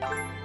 Bye.